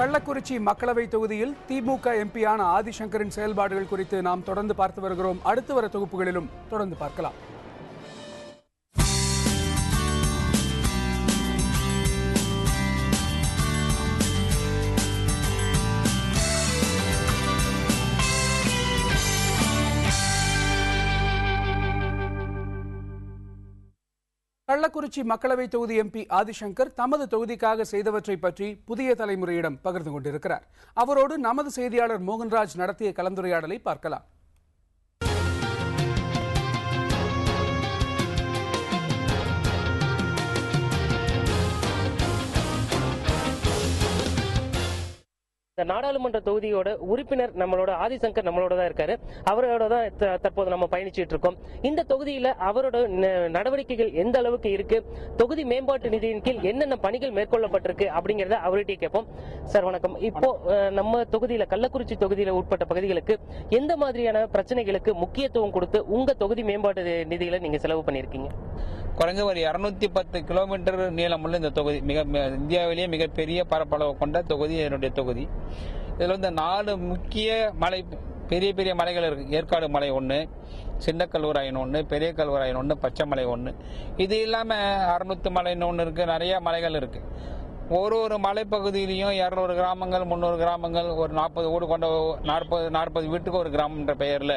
கள்ளக்குறிச்சி மக்களவை தொகுதியில் திமுக எம்பியான ஆதிசங்கரின் செயல்பாடுகள் குறித்து நாம் தொடர்ந்து பார்த்து வருகிறோம். அடுத்து வர தொகுப்புகளிலும் தொடர்ந்து பார்க்கலாம். கள்ளக்குறிச்சி மக்களவை தொகுதி எம்பி ஆதிசங்கர் தமது தொகுதிக்காக செய்தவற்றை பற்றி புதிய தலைமுறையிடம் பகிர்ந்து கொண்டிருக்கிறார். அவரோடு நமது செய்தியாளர் மோகன்ராஜ் நடத்திய கலந்துரையாடலை பார்க்கலாம். இந்த நாடாளுமன்ற தொகுதியோட உறுப்பினர் நம்மளோட ஆதிசங்கர் நம்மளோட தான் இருக்காரு. அவரோட தான் தற்போது நம்ம பயணிச்சிட்டு இருக்கோம். இந்த தொகுதியில அவரோட நடவடிக்கைகள் எந்த அளவுக்கு இருக்கு? தொகுதி மேம்பாட்டு நிதியின் கீழ் என்னென்ன பணிகள் மேற்கொள்ளப்பட்டிருக்கு? அப்படிங்கறத அவர்கிட்ட கேட்போம். சார் வணக்கம். இப்போ நம்ம தொகுதியில கள்ளக்குறிச்சி தொகுதியில உட்பட்ட பகுதிகளுக்கு எந்த மாதிரியான பிரச்சனைகளுக்கு முக்கியத்துவம் கொடுத்து உங்க தொகுதி மேம்பாட்டு நிதிகளை நீங்க செலவு பண்ணிருக்கீங்க குறைஞ்ச ஒரு இருநூத்தி பத்து கிலோமீட்டர் நீளமுள்ள இந்த தொகுதி. மிக இந்தியாவிலேயே மிகப்பெரிய பரப்பளவு கொண்ட தொகுதி என்னுடைய தொகுதி. இதுல வந்து நாலு முக்கிய மலை பெரிய பெரிய மலைகள் இருக்கு. ஏற்காடு மலை ஒன்று சின்ன கல்வராயன் ஒன்று பெரிய கல்வராயன் ஒன்று பச்சை மலை ஒன்று இது இல்லாமல் அறுநூத்து மலைன்னு ஒன்று இருக்கு. நிறைய மலைகள் இருக்கு. ஒரு ஒரு மலைப்பகுதியிலையும் இரநூறு கிராமங்கள் முந்நூறு கிராமங்கள் ஒரு நாற்பது வீடு கொண்ட நாற்பது நாற்பது வீட்டுக்கு ஒரு கிராமம்ன்ற பெயரில்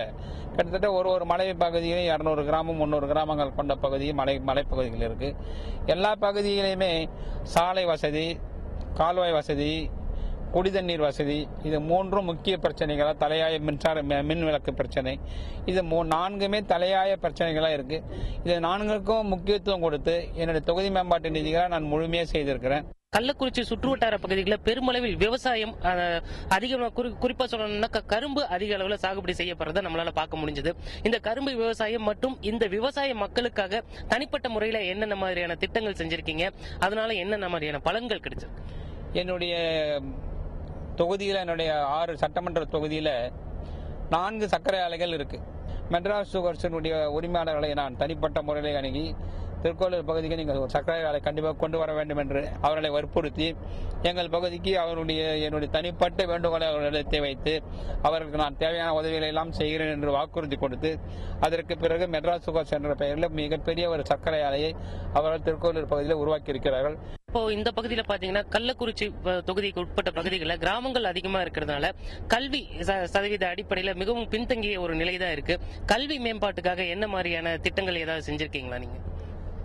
கிட்டத்தட்ட ஒரு ஒரு மலை பகுதியிலும் இரநூறு கிராமம் முந்நூறு கிராமங்கள் கொண்ட பகுதி மலை மலைப்பகுதிகள் இருக்குது எல்லா பகுதியிலையுமே சாலை வசதி கால்வாய் வசதி குடிதண்ணீர் வசதி இது மூன்றும் முக்கிய பிரச்சனைகளாக தலையாய மின்சார மின் விளக்கு பிரச்சனை. இது மூ- நான்குமே தலையாய பிரச்சனைகளாக இருக்குது இது நான்குக்கும் முக்கியத்துவம் கொடுத்து என்னுடைய தொகுதி மேம்பாட்டு நிதிகளை நான் முழுமையாக செய்திருக்கிறேன். கள்ளக்குறிச்சி சுற்றுவட்டார பகுதிகளில் பெருமளவில் விவசாயம் அதிகமாக குறி- குறிப்பா சொல்லணும்னா கரும்பு அதிக அளவில் சாகுபடி செய்யப்படுறத நம்மளால பார்க்க முடிஞ்சது. இந்த கரும்பு விவசாயம் மற்றும் இந்த விவசாய மக்களுக்காக தனிப்பட்ட முறையில என்னென்ன மாதிரியான திட்டங்கள் செஞ்சிருக்கீங்க? அதனால என்னென்ன மாதிரியான பலன்கள் கிடைச்சிருக்கு? என்னுடைய தொகுதியில் என்னுடைய ஆறு சட்டமன்ற தொகுதியில் நான்கு சர்க்கரை ஆலைகள் இருக்கு. மெட்ராஸ் சுகர்ஸினுடைய உரிமையாளர்களை நான் தனிப்பட்ட முறையில் அணுகி திருக்கோளூர் பகுதிக்கு நீங்கள் ஒரு சர்க்கரை ஆலை கண்டிப்பாக கொண்டு வர வேண்டும் என்று அவர்களை வற்புறுத்தி எங்கள் பகுதிக்கு அவருடைய என்னுடைய தனிப்பட்ட வேண்டுகோளை அவர்களிடத்தை வைத்து அவர்களுக்கு நான் தேவையான உதவிகளை எல்லாம் செய்கிறேன் என்று வாக்குறுதி கொடுத்து அதற்கு பிறகு மெட்ராஸ் சுகர்ஸ் என்ற பெயரில் மிகப்பெரிய ஒரு சர்க்கரை ஆலையை அவர்கள் திருக்கோளூர் பகுதியில் உருவாக்கி இருக்கிறார்கள் இப்போ இந்த பகுதியில பாத்தீங்கன்னா கள்ளக்குறிச்சி தொகுதிக்கு உட்பட்ட பகுதிகளில் கிராமங்கள் அதிகமா இருக்கிறதுனால கல்வி ச- சதவீத அடிப்படையில மிகவும் பின்தங்கிய ஒரு நிலை தான் இருக்கு. கல்வி மேம்பாட்டுக்காக என்ன மாதிரியான திட்டங்கள் ஏதாவது செஞ்சிருக்கீங்களா நீங்க?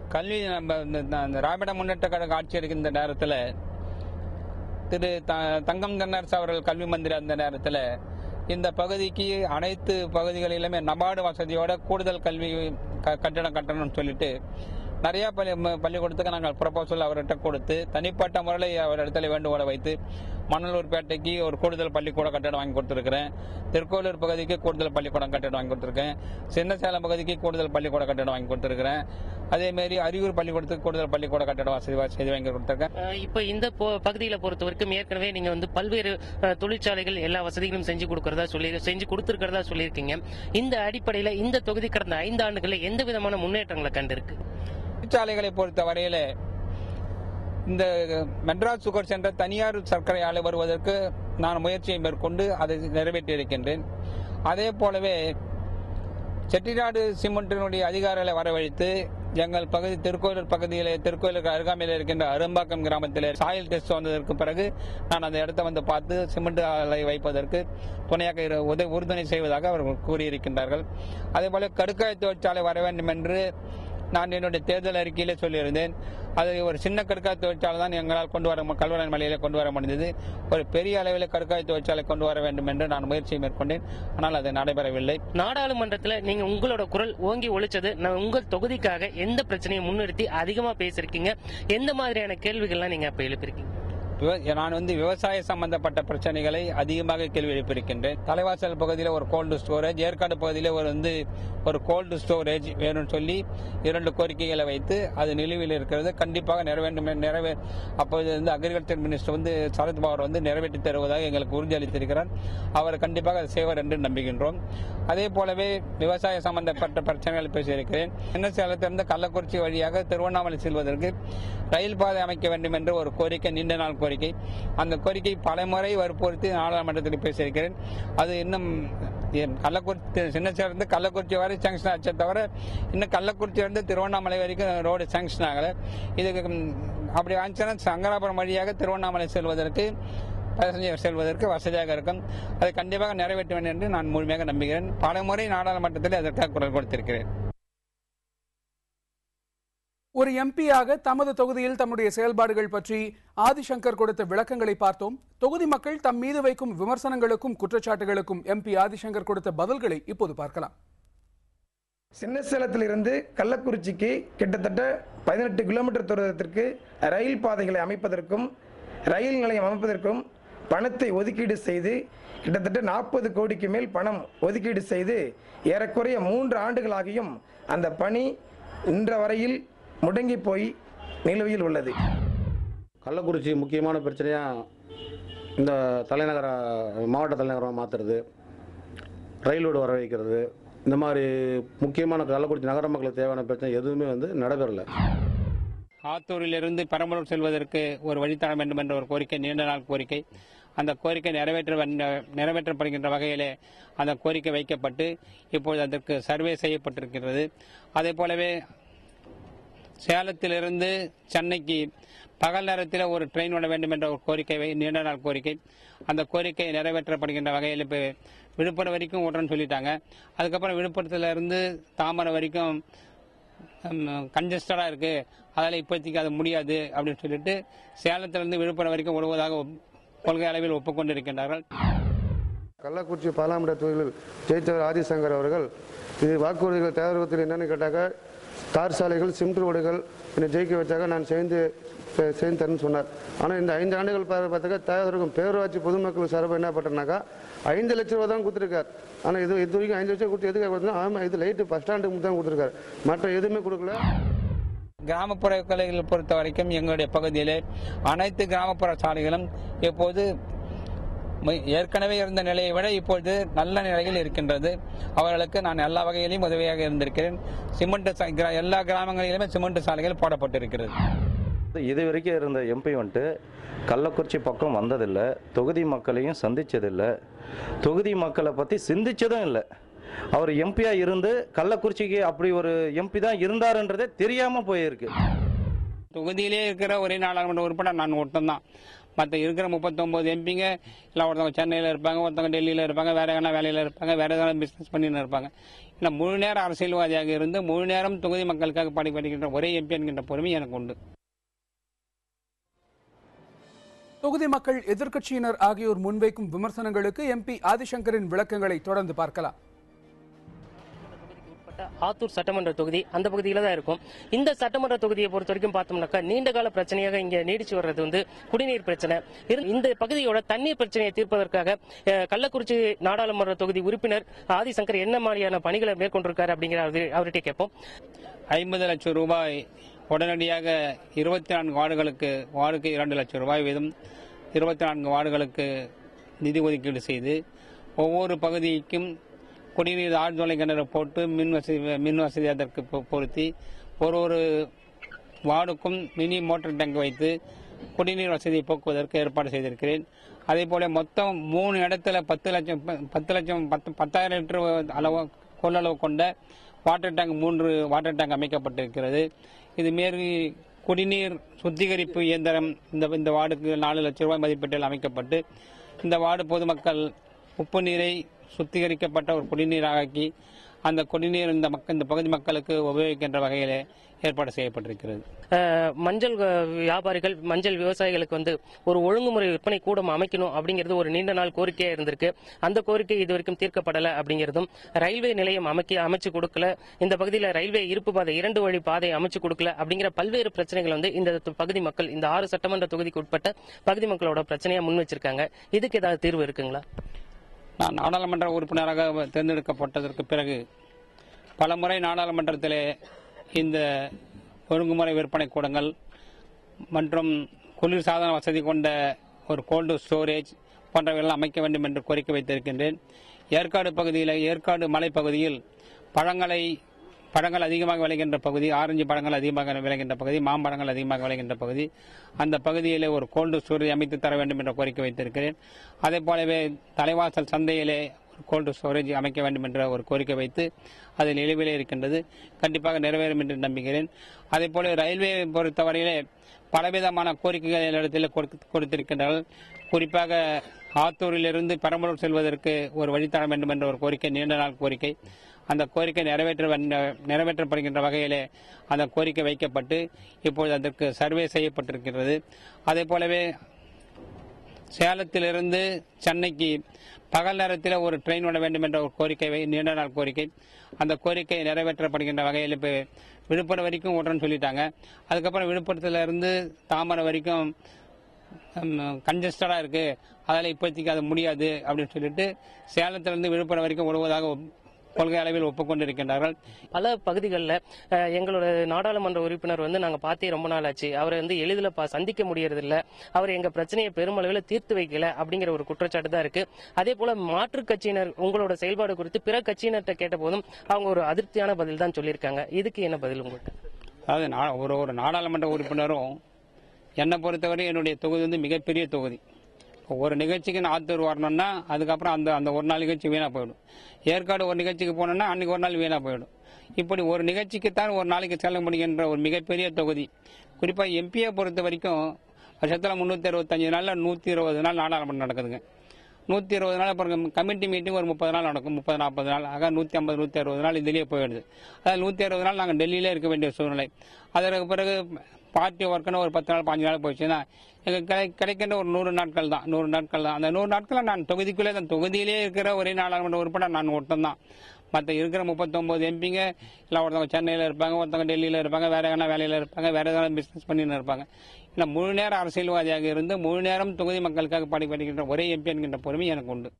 கல்வி நம்ம இந்த- இந்த- திராவிட முன்னேற்ற கழக ஆட்சி இருக்கின்ற நேரத்தில் திரு த- தங்கம் தென்னரசு அவர்கள் கல்வி மந்திரி அந்த நேரத்தில் இந்த பகுதிக்கு அனைத்து பகுதிகளிலுமே நபார்டு வசதியோட கூடுதல் கல்வி க- கட்டணம் கட்டணும்னு சொல்லிட்டு நிறையா பள்ளி பள்ளிக்கூடத்துக்கு நாங்கள் ப்ரப்போசல் அவர்கிட்ட கொடுத்து தனிப்பட்ட முறையில் அவர் இடத்துல வேண்டுகோளை வைத்து மணலூர் பேட்டைக்கு ஒரு கூடுதல் பள்ளிக்கூட கட்டடம் வாங்கி கொடுத்துருக்கிறேன். திருக்கோளூர் பகுதிக்கு கூடுதல் பள்ளிக்கூடம் கட்டடம் வாங்கி கொடுத்துருக்கேன். சின்ன சேலம் பகுதிக்கு கூடுதல் பள்ளிக்கூட கட்டடம் வாங்கி கொடுத்துருக்கிறேன். அதே மாதிரி அரியூர் பள்ளிக்கூடத்துக்கு கூடுதல் பள்ளிக்கூட கட்டடம் வசதி செய்து வாங்கி கொடுத்துருக்கேன். இப்ப இந்த பகுதியில பொறுத்த வரைக்கும் ஏற்கனவே நீங்க வந்து பல்வேறு தொழிற்சாலைகள் எல்லா வசதிகளும் செஞ்சு கொடுக்கறதா சொல்லி செஞ்சு கொடுத்திருக்கிறதா சொல்லியிருக்கீங்க. இந்த அடிப்படையில இந்த தொகுதி கடந்த ஐந்து ஆண்டுகளில் எந்த விதமான முன்னேற்றங்களை கண்டிருக்கு? தொழிற்சாலைகளை பொறுத்த வரையில இந்த மெட்ராஸ் சுகர் சென்ற தனியார் சர்க்கரை ஆலை வருவதற்கு நான் முயற்சியை மேற்கொண்டு அதை நிறைவேற்றி இருக்கின்றேன் அதே போலவே செட்டிநாடு சிமெண்டினுடைய அதிகாரிகளை வரவழைத்து எங்கள் பகுதி திருக்கோயிலூர் பகுதியிலே திருக்கோயிலுக்கு அருகாமையில் இருக்கின்ற அரும்பாக்கம் கிராமத்தில் சாயில் டெஸ்ட் வந்ததற்கு பிறகு நான் அந்த இடத்தை வந்து பார்த்து சிமெண்ட் ஆலை வைப்பதற்கு துணையாக இரு- உதவி உறுதுணை செய்வதாக அவர்கள் கூறியிருக்கின்றார்கள். அதே போல கடுக்காய் தொழிற்சாலை வர வேண்டும் என்று நான் என்னுடைய தேர்தல் அறிக்கையிலே சொல்லியிருந்தேன். அது ஒரு சின்ன கற்காய் தொழிற்சாலை தான் எங்களால் கொண்டு வர மு- கல்வராயன் மலையிலே கொண்டு வர முடிந்தது. ஒரு பெரிய அளவில் கற்காய் தொழிற்சாலை கொண்டு வர வேண்டும் என்று நான் முயற்சி மேற்கொண்டேன். ஆனால் அது நடைபெறவில்லை. நாடாளுமன்றத்தில் நீங்க உங்களோட குரல் ஓங்கி ஒழிச்சது. நான் உங்கள் தொகுதிக்காக எந்த பிரச்சனையை முன்னிறுத்தி அதிகமா பேசிருக்கீங்க எந்த மாதிரியான கேள்விகள்லாம் நீங்க அப்ப எழுப்பியிருக்கீங்க? நான் வந்து விவசாய சம்பந்தப்பட்ட பிரச்சனைகளை அதிகமாக கேள்வி எழுப்பியிருக்கின்றேன் தலைவாசல் பகுதியில் ஒரு கோல்டு ஸ்டோரேஜ் ஏற்காடு பகுதியில் ஒரு வந்து ஒரு கோல்டு ஸ்டோரேஜ் வேணும்னு சொல்லி இரண்டு கோரிக்கைகளை வைத்து அது நிலுவையில் இருக்கிறது. கண்டிப்பாக நிறைவேற்றும் நிறைவே அப்போது வந்து அக்ரிகல்ச்சர் மினிஸ்டர் வந்து சரத்பவர் வந்து நிறைவேற்றி தருவதாக எங்களுக்கு உறுதியளித்திருக்கிறார் அவர் கண்டிப்பாக அதை செய்வார் என்று நம்புகின்றோம். அதே போலவே விவசாய சம்பந்தப்பட்ட பிரச்சனைகள் பேசியிருக்கிறேன். என்ன சேலத்திலிருந்து கள்ளக்குறிச்சி வழியாக திருவண்ணாமலை செல்வதற்கு ரயில் பாதை அமைக்க வேண்டும் என்று ஒரு கோரிக்கை நீண்ட நாள் கோரிக்கை. அந்த கோரிக்கை பலமுறை வற்புறுத்தி நாடாளுமன்றத்தில் பேசியிருக்கிறேன். அது இன்னும் கள்ளக்குறிச்சி சின்ன சேர்ந்து கள்ளக்குறிச்சி வரை சாங்ஷன் ஆச்சே தவிர இன்னும் கள்ளக்குறிச்சியிலிருந்து திருவண்ணாமலை வரைக்கும் ரோடு சாங்ஷன் ஆகலை. இதுக்கு அப்படி ஆச்சுன்னா சங்கராபுரம் வழியாக திருவண்ணாமலை செல்வதற்கு பேசஞ்சர் செல்வதற்கு வசதியாக இருக்கும். அதை கண்டிப்பாக நிறைவேற்ற வேண்டும் என்று நான் முழுமையாக நம்புகிறேன். பல முறை நாடாளுமன்றத்தில் அதற்காக குரல் கொடுத்திருக்கிறேன். ஒரு எம்பியாக தமது தொகுதியில் தம்முடைய செயல்பாடுகள் பற்றி ஆதிசங்கர் கொடுத்த விளக்கங்களை பார்த்தோம். தொகுதி மக்கள் தம் மீது வைக்கும் விமர்சனங்களுக்கும் குற்றச்சாட்டுகளுக்கும் எம்பி ஆதிசங்கர் கொடுத்த பதில்களை இப்போது பார்க்கலாம். சின்னசேலத்திலிருந்து கள்ளக்குறிச்சிக்கு கிட்டத்தட்ட பதினெட்டு கிலோமீட்டர் தூரத்திற்கு ரயில் பாதைகளை அமைப்பதற்கும் ரயில் நிலையம் அமைப்பதற்கும் பணத்தை ஒதுக்கீடு செய்து கிட்டத்தட்ட நாற்பது கோடிக்கு மேல் பணம் ஒதுக்கீடு செய்து ஏறக்குறைய மூன்று ஆண்டுகளாகியும் அந்த பணி இன்ற வரையில் முடங்கி போய் நிலுவையில் உள்ளது. கள்ளக்குறிச்சி முக்கியமான பிரச்சனையாக இந்த தலைநகர மாவட்ட தலைநகரமாக மாற்றுறது ரயிலோடு வர வைக்கிறது இந்த மாதிரி முக்கியமான கள்ளக்குறிச்சி நகர மக்களுக்கு தேவையான பிரச்சனை எதுவுமே வந்து நடைபெறலை. ஆத்தூரிலிருந்து பெரம்பலூர் செல்வதற்கு ஒரு வழித்தட வேண்டும் என்ற ஒரு கோரிக்கை நீண்ட நாள் கோரிக்கை. அந்த கோரிக்கை நிறைவேற்ற நிறைவேற்றப்படுகின்ற வகையிலே அந்த கோரிக்கை வைக்கப்பட்டு இப்பொழுது அதற்கு சர்வே செய்யப்பட்டிருக்கிறது. அதே போலவே சேலத்திலிருந்து சென்னைக்கு பகல் நேரத்தில் ஒரு ட்ரெயின் விட வேண்டும் என்ற ஒரு கோரிக்கை வை- நீண்ட நாள் கோரிக்கை. அந்த கோரிக்கை நிறைவேற்றப்படுகின்ற வகையில் இப்போ விழுப்புரம் வரைக்கும் விட்றேன்னு சொல்லிட்டாங்க. அதுக்கப்புறம் விழுப்புரத்திலிருந்து தாமரை வரைக்கும் கன்ஜஸ்டடாக இருக்கு. அதில் இப்போதைக்கு அது முடியாது அப்படின்னு சொல்லிட்டு சேலத்திலிருந்து விழுப்புரம் வரைக்கும் விடுவதாக கொள்கை அளவில் ஒப்புக்கொண்டிருக்கின்றார்கள். கள்ளக்குறிச்சி பாலாமட தொகுதியில் ஜெயித்தவர் ஆதிசங்கர் அவர்கள். இது வாக்குறுதிகள் தேர்தல் என்னன்னு கேட்டாக்க தார் சாலைகள் சிமெண்ட் ரோடுகள் என்னை ஜெயிக்க வச்சாக நான் சேர்ந்து சேர்ந்து செய்து தரேன்னு சொன்னார். ஆனால் இந்த ஐந்து ஆண்டுகள் பார்த்தாக்கா பார்த்தாக்க பேரூராட்சி பொதுமக்கள் சார்பாக என்ன பண்ணுறாக்கா ஐந்து லட்ச ரூபா தான் கொடுத்துருக்கார். ஆனால் இது இது வரைக்கும் ஐந்து லட்சம் கொடுத்து எதுக்காக கொடுத்தா ஆமாம் இது லைட்டு பஸ் ஸ்டாண்டுக்கு தான் கொடுத்துருக்காரு. மற்ற எதுவுமே கொடுக்கல. கிராமப்புற கலைகளை பொறுத்த வரைக்கும் எங்களுடைய பகுதியிலே அனைத்து கிராமப்புற சாலைகளும் இப்போது ஏற்கனவே இருந்த நிலையை விட இப்பொழுது நல்ல நிலையில் இருக்கின்றது. அவர்களுக்கு நான் எல்லா வகையிலும் உதவியாக இருந்திருக்கிறேன். சிமெண்ட் எல்லா கிராமங்களிலுமே சிமெண்ட் சாலைகள் போடப்பட்டிருக்கிறது. இது வரைக்கும் இருந்த எம்பி வந்துட்டு கள்ளக்குறிச்சி பக்கம் வந்ததில்லை. தொகுதி மக்களையும் சந்திச்சதில்லை. தொகுதி மக்களை பற்றி சிந்திச்சதும் இல்லை. அவர் எம்பியா இருந்து கள்ளக்குறிச்சிக்கு அப்படி ஒரு எம்பி தான் இருந்தாருன்றதே தெரியாம போயிருக்கு. தொகுதியிலே இருக்கிற ஒரே நாடாளுமன்ற உறுப்பினர் நான் ஒருத்தன் மற்ற இருக்கிற முப்பத்தொன்பது எம்பிங்க இல்லை ஒருத்தவங்க சென்னையில் இருப்பாங்க ஒருத்தவங்க டெல்லியில் இருப்பாங்க வேற எதனா வேலையில் இருப்பாங்க வேற எதனா பிஸ்னஸ் பண்ணின்னு இருப்பாங்க. இல்லை முழு நேரம் அரசியல்வாதியாக இருந்து முழு நேரம் தொகுதி மக்களுக்காக பாடுபடுகின்ற ஒரே எம்பி என்கின்ற பொறுமை எனக்கு உண்டு. தொகுதி மக்கள் எதிர்க்கட்சியினர் ஆகியோர் முன்வைக்கும் விமர்சனங்களுக்கு எம்பி ஆதிசங்கரின் விளக்கங்களை தொடர்ந்து பார்க்கலாம். ஆத்தூர் சட்டமன்ற தொகுதி அந்த பகுதியில் தான் இருக்கும். இந்த சட்டமன்ற தொகுதியை பொறுத்த வரைக்கும் பார்த்தோம்னாக்கா நீண்ட கால பிரச்சனையாக இங்கே நீடிச்சு வர்றது வந்து குடிநீர் பிரச்சனை. இந்த பகுதியோட தண்ணீர் பிரச்சனையை தீர்ப்பதற்காக கள்ளக்குறிச்சி நாடாளுமன்ற தொகுதி உறுப்பினர் ஆதிசங்கர் என்ன மாதிரியான பணிகளை மேற்கொண்டிருக்காரு அப்படிங்கிற அவர்கிட்ட கேட்போம். ஐம்பது லட்சம் ரூபாய் உடனடியாக இருபத்தி நான்கு வார்டுகளுக்கு வார்டுக்கு இரண்டு லட்சம் ரூபாய் வீதம் இருபத்தி நான்கு வார்டுகளுக்கு நிதி ஒதுக்கீடு செய்து ஒவ்வொரு பகுதிக்கும் குடிநீர் ஆழ்துளை கிணறு போட்டு மின் வசதி மின் வசதி அதற்கு பொருத்தி ஒரு ஒரு வார்டுக்கும் மினி மோட்டார் டேங்க் வைத்து குடிநீர் வசதியை போக்குவதற்கு ஏற்பாடு செய்திருக்கிறேன். அதே போல மொத்தம் மூணு இடத்துல பத்து லட்சம் ப- பத்து லட்சம் பத்து பத்தாயிரம் லிட்டர் அளவு கொள்ளளவு கொண்ட வாட்டர் டேங்க் மூன்று வாட்டர் டேங்க் அமைக்கப்பட்டிருக்கிறது. இது மாரி குடிநீர் சுத்திகரிப்பு இயந்திரம் இந்த இந்த வார்டுக்கு நாலு லட்சம் ரூபாய் மதிப்பீட்டில் அமைக்கப்பட்டு இந்த வார்டு பொதுமக்கள் உப்பு நீரை சுத்திகரிக்கப்பட்ட ஒரு குடிநீராக்கி அந்த குடிநீர் இந்த மக்கள் இந்த பகுதி மக்களுக்கு உபயோகிக்கின்ற வகையில் ஏற்பாடு செய்யப்பட்டிருக்கிறது. மஞ்சள் வியாபாரிகள் மஞ்சள் விவசாயிகளுக்கு வந்து ஒரு ஒழுங்குமுறை விற்பனை கூடம் அமைக்கணும் அப்படிங்கிறது ஒரு நீண்ட நாள் கோரிக்கையா இருந்திருக்கு. அந்த கோரிக்கை இது வரைக்கும் தீர்க்கப்படல அப்படிங்கிறதும் ரயில்வே நிலையம் அமைக்க அமைச்சு கொடுக்கல. இந்த பகுதியில் ரயில்வே இருப்பு பாதை இரண்டு வழி பாதை அமைச்சு கொடுக்கல அப்படிங்கிற பல்வேறு பிரச்சனைகள் வந்து இந்த பகுதி மக்கள் இந்த ஆறு சட்டமன்ற தொகுதிக்கு உட்பட்ட பகுதி மக்களோட பிரச்சனையா முன் வச்சிருக்காங்க. இதுக்கு ஏதாவது தீர்வு இருக்குங்களா? நான் நாடாளுமன்ற உறுப்பினராக தேர்ந்தெடுக்கப்பட்டதற்கு பிறகு பலமுறை நாடாளுமன்றத்திலே இந்த ஒழுங்குமுறை விற்பனை கூடங்கள் மற்றும் குளிர் சாதன வசதி கொண்ட ஒரு கோல்டு ஸ்டோரேஜ் போன்றவையெல்லாம் அமைக்க வேண்டும் என்று கோரிக்கை வைத்திருக்கின்றேன். ஏற்காடு பகுதியில் ஏற்காடு மலைப்பகுதியில் பழங்களை பழங்கள் அதிகமாக விளைகின்ற பகுதி ஆரஞ்சு பழங்கள் அதிகமாக விளைகின்ற பகுதி மாம்பழங்கள் அதிகமாக விளைகின்ற பகுதி. அந்த பகுதியிலே ஒரு கோல்டு ஸ்டோரேஜ் அமைத்து தர வேண்டும் என்ற கோரிக்கை வைத்திருக்கிறேன். அதே போலவே தலைவாசல் சந்தையிலே ஒரு கோல்டு ஸ்டோரேஜ் அமைக்க வேண்டும் என்ற ஒரு கோரிக்கை வைத்து அது நிலவிலே இருக்கின்றது. கண்டிப்பாக நிறைவேறும் என்று நம்புகிறேன். அதே போல ரயில்வே பொறுத்தவரையிலே பலவிதமான கோரிக்கைகள் இடத்தில் கொடுத்திருக்கின்றார்கள். குறிப்பாக ஆத்தூரிலிருந்து பெரம்பலூர் செல்வதற்கு ஒரு வழித்தர வேண்டும் என்ற ஒரு கோரிக்கை நீண்ட நாள் கோரிக்கை. அந்த கோரிக்கை நிறைவேற்ற நிறைவேற்றப்படுகின்ற வகையிலே அந்த கோரிக்கை வைக்கப்பட்டு இப்பொழுது அதற்கு சர்வே செய்யப்பட்டிருக்கிறது அதே போலவே சேலத்திலிருந்து சென்னைக்கு பகல் நேரத்தில் ஒரு ட்ரெயின் விட வேண்டும் என்ற ஒரு கோரிக்கை வை- நீண்ட நாள் கோரிக்கை. அந்த கோரிக்கை நிறைவேற்றப்படுகின்ற வகையில் இப்போ விழுப்புரம் வரைக்கும் உடனே சொல்லிட்டாங்க. அதுக்கப்புறம் விழுப்புரத்திலிருந்து தாமரை வரைக்கும் கன்ஜஸ்டடாக இருக்குது அதில் இப்போதைக்கு அது முடியாது அப்படின்னு சொல்லிட்டு சேலத்திலிருந்து விழுப்புரம் வரைக்கும் விடுவதாக கொள்கை அளவில் ஒப்புக்கொண்டிருக்கின்றார்கள். பல பகுதிகளில் எங்களோட நாடாளுமன்ற உறுப்பினர் வந்து நாங்கள் பார்த்தே ரொம்ப நாள் ஆச்சு. அவரை வந்து எளிதில் சந்திக்க முடியறதில்ல. அவர் எங்க பிரச்சனையை பெருமளவில் தீர்த்து வைக்கல அப்படிங்கிற ஒரு குற்றச்சாட்டு தான் இருக்கு. அதே போல மாற்றுக் கட்சியினர் உங்களோட செயல்பாடு குறித்து பிற கட்சியினர்கிட்ட கேட்ட போதும் அவங்க ஒரு அதிருப்தியான பதில் தான் சொல்லியிருக்காங்க. இதுக்கு என்ன பதில் உங்களுக்கு? அதாவது ஒரு ஒரு நாடாளுமன்ற உறுப்பினரும் என்னை பொறுத்தவரை என்னுடைய தொகுதி வந்து மிகப்பெரிய தொகுதி. ஒரு நிகழ்ச்சிக்கு ஆத்தூர் வரணும்னா அதுக்கப்புறம் அந்த அந்த ஒரு நாள் நிகழ்ச்சி வீணாக போயிடும். ஏற்காடு ஒரு நிகழ்ச்சிக்கு போனோம்னா அன்னைக்கு ஒரு நாள் வீணாக போயிடும். இப்படி ஒரு நிகழ்ச்சிக்குத்தான் ஒரு நாளைக்கு செல்ல முடிகின்ற ஒரு மிகப்பெரிய தொகுதி. குறிப்பாக எம்பியை பொறுத்த வரைக்கும் வருஷத்தில் முந்நூற்றி அறுபத்தஞ்சு நாளில் நூற்றி இருபது நாள் நாடாளுமன்றம் நடக்குதுங்க. நூற்றி இருபது நாள் அப்புறம் கமிட்டி மீட்டிங் ஒரு முப்பது நாள் நடக்கும். முப்பது நாற்பது நாள். ஆக நூற்றி ஐம்பது நூற்றி அறுபது நாள் இதுலேயே போயிடுது. அதாவது நூற்றி அறுபது நாள் நாங்கள் டெல்லியிலே இருக்க வேண்டிய சூழ்நிலை. அதற்கு பிறகு பார்ட்டி ஒர்க்குன்னு ஒரு பத்து நாள் பாஞ்சு நாள் போச்சுன்னா எங்களுக்கு கிடை- கிடைக்கின்ற ஒரு நூறு நாட்கள் தான் நூறு நாட்கள் தான். அந்த நூறு நாட்களில் நான் தொகுதிக்குள்ளே தான் தொகுதியிலே இருக்கிற ஒரே நாடாளுமன்ற உறுப்பினர் நான் ஒருத்தன் தான் மற்ற இருக்கிற முப்பத்தொம்போது எம்பிங்க இல்லை ஒருத்தவங்க சென்னையில் இருப்பாங்க ஒருத்தவங்க டெல்லியில் இருப்பாங்க வேறு எதனா வேலையில் இருப்பாங்க வேறு எதனா பிஸ்னஸ் பண்ணின்னு இருப்பாங்க. இல்லை முழு நேர அரசியல்வாதியாக இருந்து முழு நேரம் தொகுதி மக்களுக்காக பாடுபடுகின்ற ஒரே எம்பி என்கின்ற பொறுமை எனக்கு உண்டு.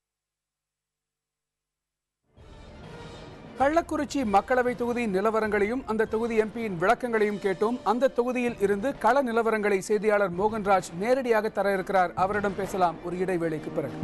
கள்ளக்குறிச்சி மக்களவை தொகுதி நிலவரங்களையும் அந்த தொகுதி எம்பியின் விளக்கங்களையும் கேட்டோம். அந்த தொகுதியில் இருந்து கள நிலவரங்களை செய்தியாளர் மோகன்ராஜ் நேரடியாக தர இருக்கிறார். அவரிடம் பேசலாம். ஒரு இடைவேளைக்கு பிறகு.